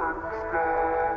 understand.